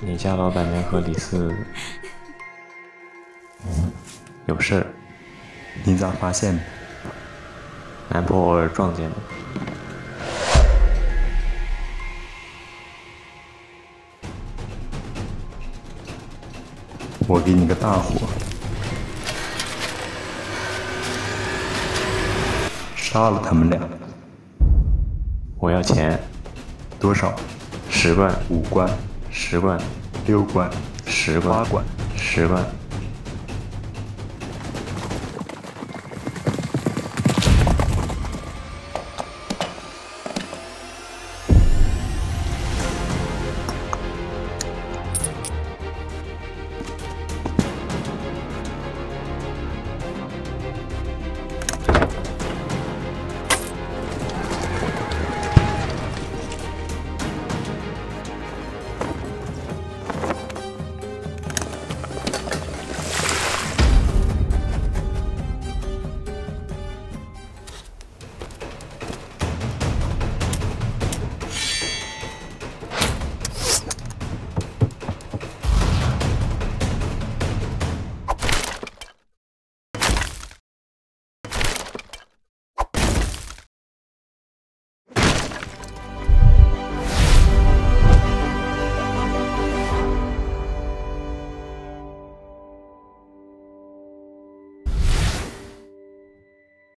你家老板娘和李四 有事儿，你咋发现的？男仆偶尔撞见的。我给你个大火，杀了他们俩。我要钱，多少？十万，五贯，十罐，六罐，十罐，八罐，十贯。